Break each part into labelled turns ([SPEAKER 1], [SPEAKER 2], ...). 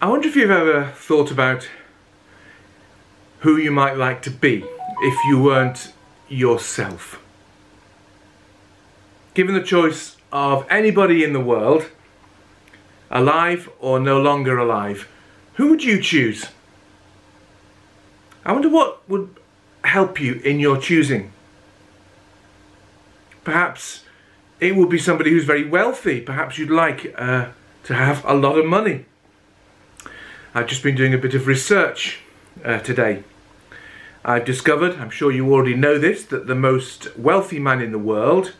[SPEAKER 1] I wonder if you've ever thought about who you might like to be if you weren't yourself. Given the choice of anybody in the world, alive or no longer alive, who would you choose? I wonder what would help you in your choosing. Perhaps it would be somebody who's very wealthy. Perhaps you'd like uh, to have a lot of money. I've just been doing a bit of research uh, today. I've discovered, I'm sure you already know this, that the most wealthy man in the world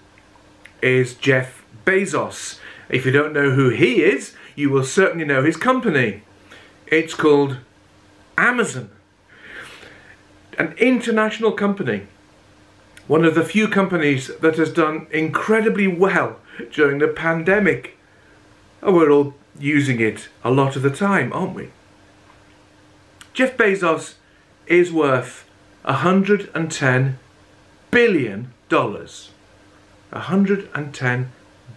[SPEAKER 1] is Jeff Bezos. If you don't know who he is, you will certainly know his company. It's called Amazon, an international company. One of the few companies that has done incredibly well during the pandemic. Oh, we're all using it a lot of the time, aren't we? Jeff Bezos is worth 110 billion dollars. 110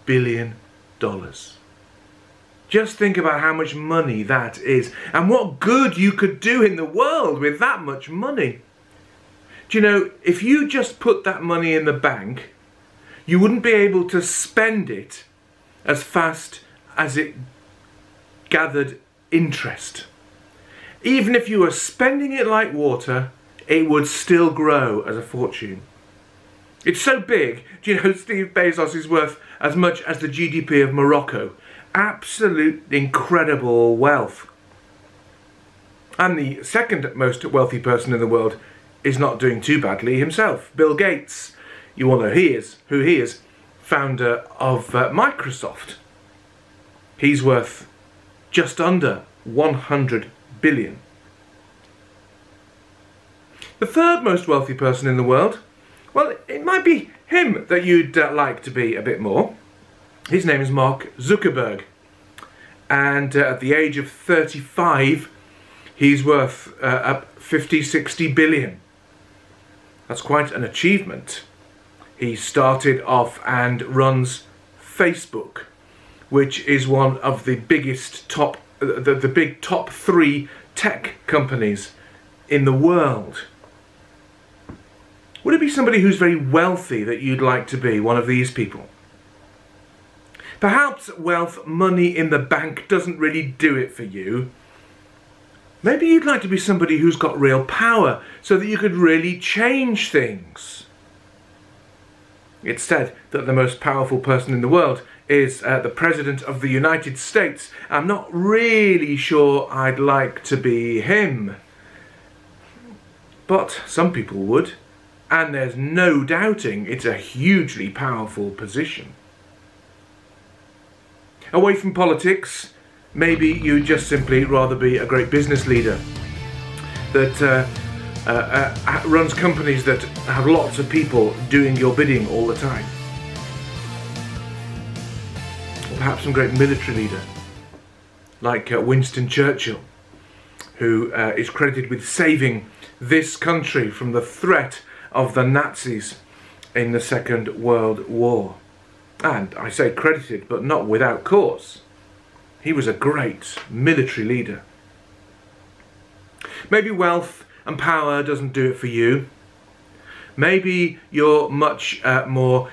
[SPEAKER 1] billion dollars. Just think about how much money that is and what good you could do in the world with that much money. Do you know, if you just put that money in the bank, you wouldn't be able to spend it as fast as it gathered interest. Even if you were spending it like water, it would still grow as a fortune. It's so big, do you know Steve Bezos is worth as much as the GDP of Morocco? Absolute incredible wealth. And the second most wealthy person in the world is not doing too badly himself, Bill Gates. You all know he is, who he is, founder of uh, Microsoft. He's worth just under 100 billion. The third most wealthy person in the world, well, it might be him that you'd uh, like to be a bit more. His name is Mark Zuckerberg. And uh, at the age of 35, he's worth uh, up 50, 60 billion. That's quite an achievement. He started off and runs Facebook, which is one of the biggest top, the, the big top three tech companies in the world. Would it be somebody who's very wealthy that you'd like to be, one of these people? Perhaps wealth, money in the bank doesn't really do it for you. Maybe you'd like to be somebody who's got real power so that you could really change things. It's said that the most powerful person in the world is uh, the President of the United States. I'm not really sure I'd like to be him. But some people would and there's no doubting it's a hugely powerful position. Away from politics, maybe you'd just simply rather be a great business leader that uh, uh, uh, runs companies that have lots of people doing your bidding all the time. Perhaps some great military leader, like uh, Winston Churchill, who uh, is credited with saving this country from the threat of the Nazis in the Second World War. And I say credited, but not without cause. He was a great military leader. Maybe wealth and power doesn't do it for you. Maybe you're much uh, more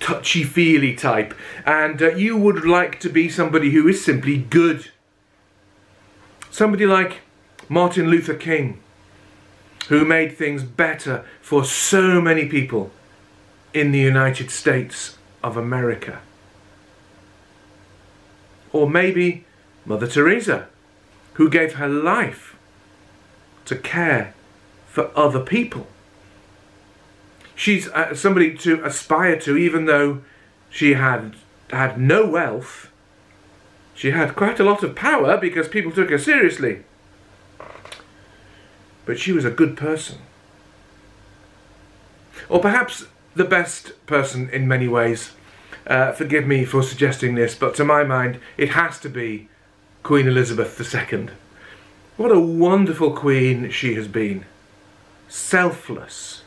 [SPEAKER 1] touchy-feely type and uh, you would like to be somebody who is simply good. Somebody like Martin Luther King who made things better for so many people in the United States of America. Or maybe Mother Teresa, who gave her life to care for other people. She's uh, somebody to aspire to, even though she had had no wealth. She had quite a lot of power because people took her seriously but she was a good person. Or perhaps the best person in many ways. Uh, forgive me for suggesting this, but to my mind, it has to be Queen Elizabeth II. What a wonderful queen she has been. Selfless,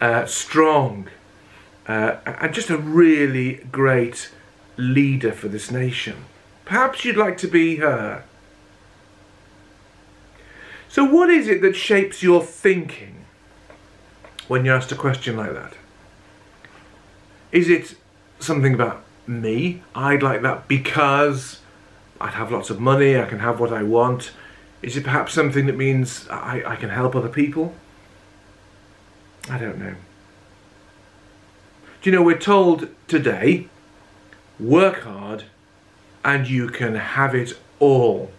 [SPEAKER 1] uh, strong, uh, and just a really great leader for this nation. Perhaps you'd like to be her. So, what is it that shapes your thinking when you're asked a question like that? Is it something about me? I'd like that because I'd have lots of money, I can have what I want. Is it perhaps something that means I, I can help other people? I don't know. Do you know, we're told today work hard and you can have it all.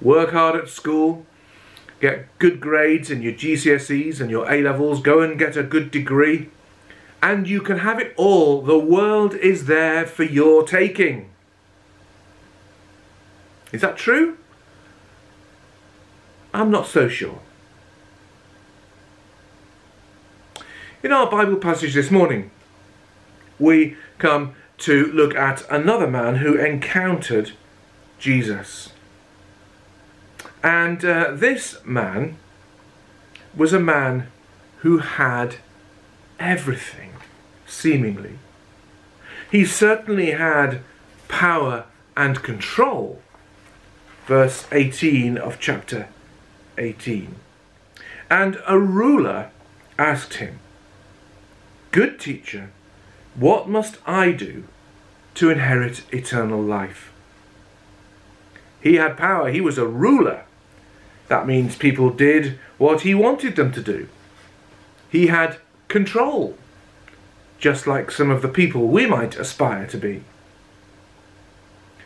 [SPEAKER 1] Work hard at school, get good grades in your GCSEs and your A levels, go and get a good degree, and you can have it all. The world is there for your taking. Is that true? I'm not so sure. In our Bible passage this morning, we come to look at another man who encountered Jesus. And uh, this man was a man who had everything, seemingly. He certainly had power and control. Verse 18 of chapter 18. And a ruler asked him, Good teacher, what must I do to inherit eternal life? He had power, he was a ruler. That means people did what he wanted them to do. He had control, just like some of the people we might aspire to be.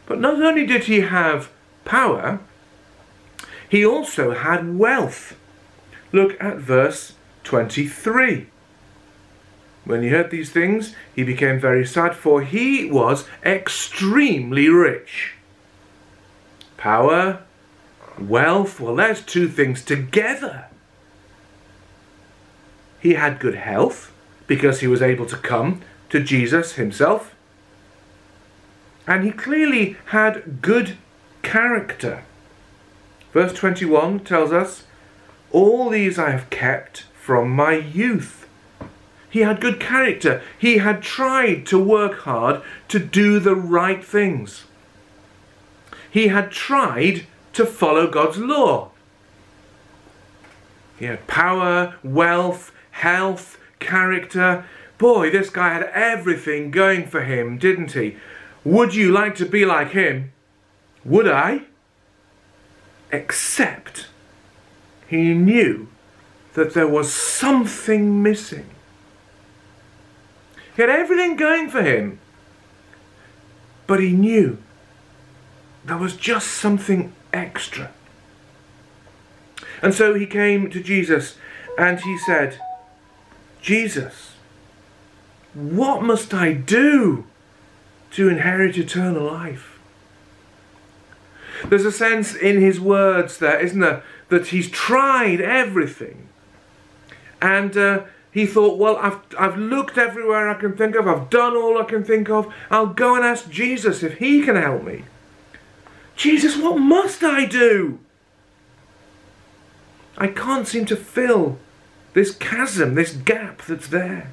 [SPEAKER 1] But not only did he have power, he also had wealth. Look at verse 23. When he heard these things, he became very sad, for he was extremely rich. Power, wealth, well, there's two things together. He had good health because he was able to come to Jesus himself. And he clearly had good character. Verse 21 tells us, All these I have kept from my youth. He had good character. He had tried to work hard to do the right things. He had tried to follow God's law. He had power, wealth, health, character. Boy, this guy had everything going for him, didn't he? Would you like to be like him? Would I? Except he knew that there was something missing. He had everything going for him, but he knew there was just something extra. And so he came to Jesus and he said, Jesus, what must I do to inherit eternal life? There's a sense in his words there, isn't there, that he's tried everything. And uh, he thought, well, I've, I've looked everywhere I can think of, I've done all I can think of, I'll go and ask Jesus if he can help me. Jesus, what must I do? I can't seem to fill this chasm, this gap that's there.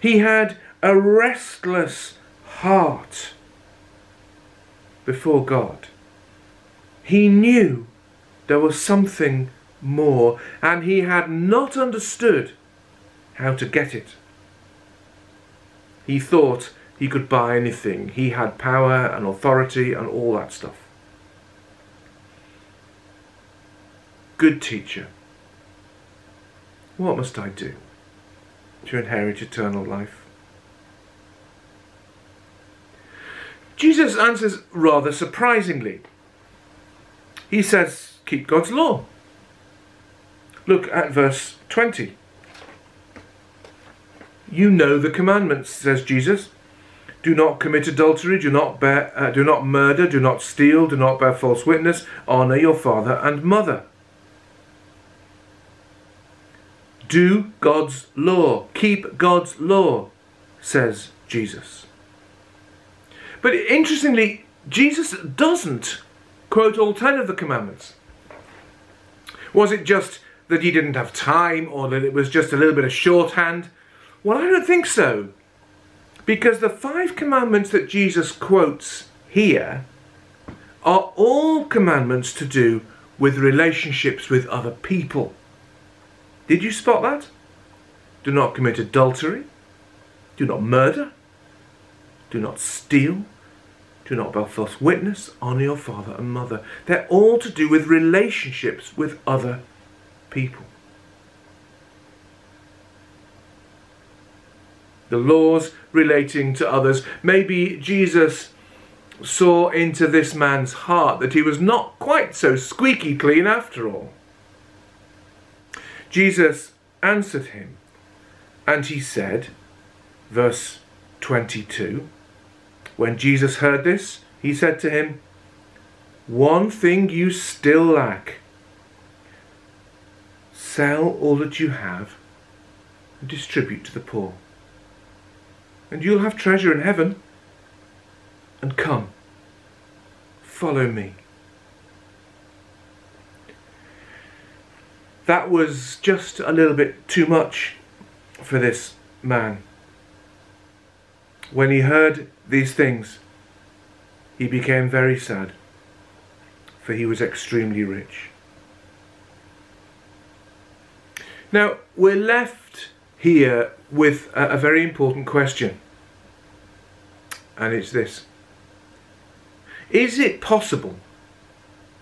[SPEAKER 1] He had a restless heart before God. He knew there was something more, and he had not understood how to get it. He thought he could buy anything. He had power and authority and all that stuff. Good teacher, what must I do to inherit eternal life? Jesus answers rather surprisingly. He says, Keep God's law. Look at verse 20. You know the commandments, says Jesus. Do not commit adultery, do not bear, uh, do not murder, do not steal, do not bear false witness, honor your father and mother. Do God's law, keep God's law, says Jesus. But interestingly, Jesus doesn't quote all ten of the commandments. Was it just that he didn't have time or that it was just a little bit of shorthand? Well, I don't think so. Because the five commandments that Jesus quotes here are all commandments to do with relationships with other people. Did you spot that? Do not commit adultery. Do not murder. Do not steal. Do not bear false witness. Honour your father and mother. They're all to do with relationships with other people. The laws relating to others. Maybe Jesus saw into this man's heart that he was not quite so squeaky clean after all. Jesus answered him, and he said, verse 22, when Jesus heard this, he said to him, One thing you still lack. Sell all that you have and distribute to the poor. And you'll have treasure in heaven. And come, follow me. That was just a little bit too much for this man. When he heard these things, he became very sad, for he was extremely rich. Now, we're left here with a, a very important question, and it's this Is it possible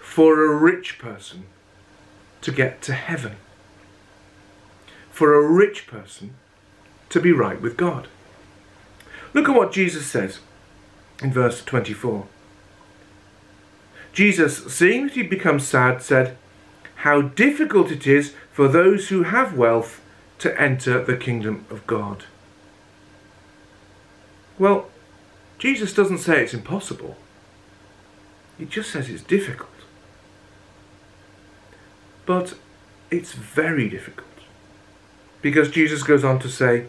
[SPEAKER 1] for a rich person to get to heaven? For a rich person to be right with God? Look at what Jesus says in verse 24. Jesus, seeing that he becomes sad, said, How difficult it is for those who have wealth to enter the kingdom of God. Well, Jesus doesn't say it's impossible. He just says it's difficult. But it's very difficult. Because Jesus goes on to say,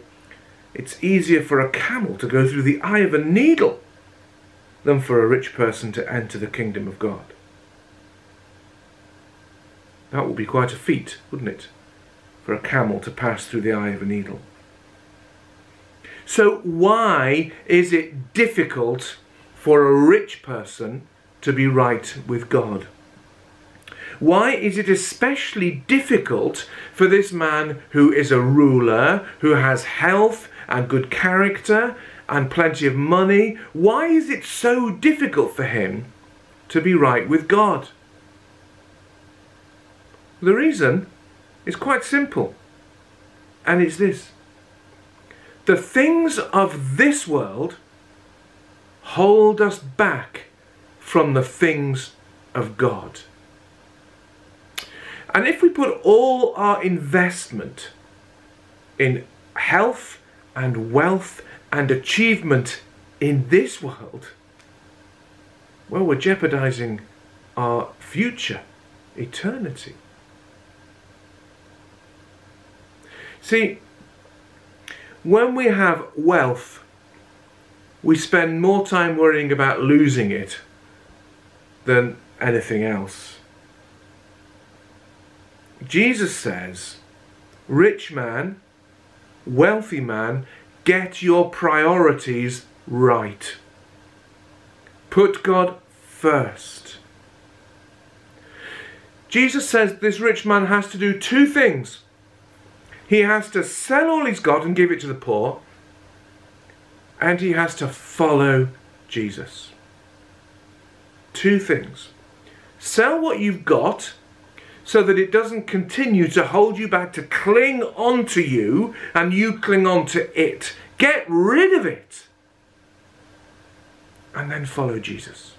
[SPEAKER 1] it's easier for a camel to go through the eye of a needle than for a rich person to enter the kingdom of God. That would be quite a feat, wouldn't it, for a camel to pass through the eye of a needle. So, why is it difficult for a rich person to be right with God? Why is it especially difficult for this man who is a ruler, who has health and good character and plenty of money, why is it so difficult for him to be right with God? The reason is quite simple, and it's this the things of this world hold us back from the things of God. And if we put all our investment in health and wealth and achievement in this world, well, we're jeopardizing our future, eternity. See, when we have wealth, we spend more time worrying about losing it than anything else. Jesus says, rich man wealthy man, get your priorities right. Put God first. Jesus says this rich man has to do two things. He has to sell all he's got and give it to the poor, and he has to follow Jesus. Two things. Sell what you've got so that it doesn't continue to hold you back, to cling on to you and you cling on to it. Get rid of it. And then follow Jesus.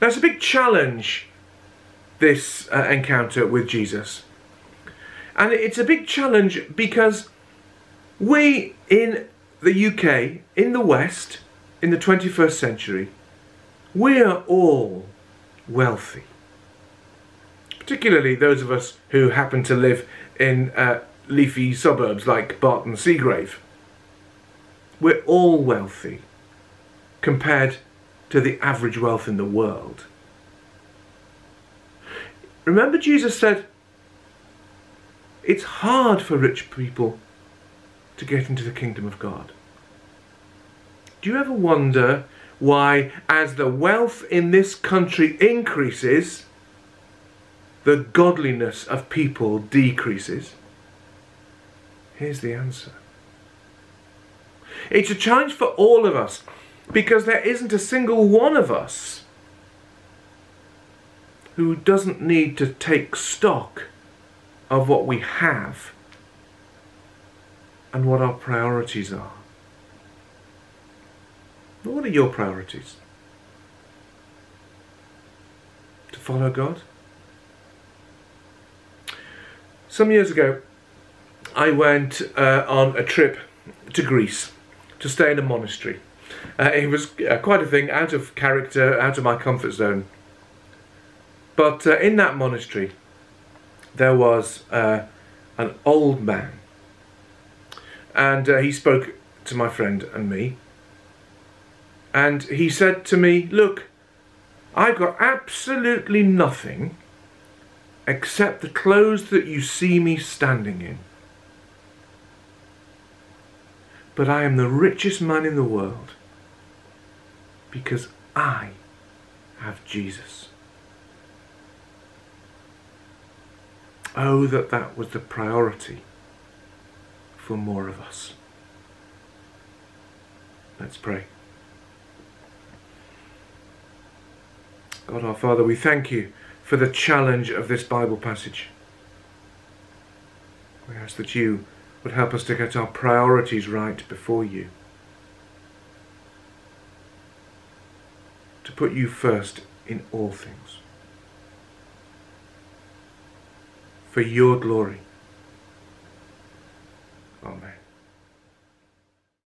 [SPEAKER 1] Now, it's a big challenge, this uh, encounter with Jesus. And it's a big challenge because we in the UK, in the West, in the 21st century, we are all wealthy. Particularly those of us who happen to live in uh, leafy suburbs like Barton Seagrave. We're all wealthy compared to the average wealth in the world. Remember, Jesus said, It's hard for rich people to get into the kingdom of God. Do you ever wonder why, as the wealth in this country increases, the godliness of people decreases? Here's the answer. It's a challenge for all of us because there isn't a single one of us who doesn't need to take stock of what we have and what our priorities are. What are your priorities? To follow God? Some years ago, I went uh, on a trip to Greece to stay in a monastery. Uh, it was uh, quite a thing, out of character, out of my comfort zone. But uh, in that monastery, there was uh, an old man. And uh, he spoke to my friend and me. And he said to me, Look, I've got absolutely nothing except the clothes that you see me standing in. But I am the richest man in the world because I have Jesus. Oh, that that was the priority for more of us. Let's pray. God our Father, we thank you for the challenge of this Bible passage. We ask that you would help us to get our priorities right before you. To put you first in all things. For your glory. Amen.